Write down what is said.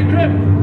Happy trip!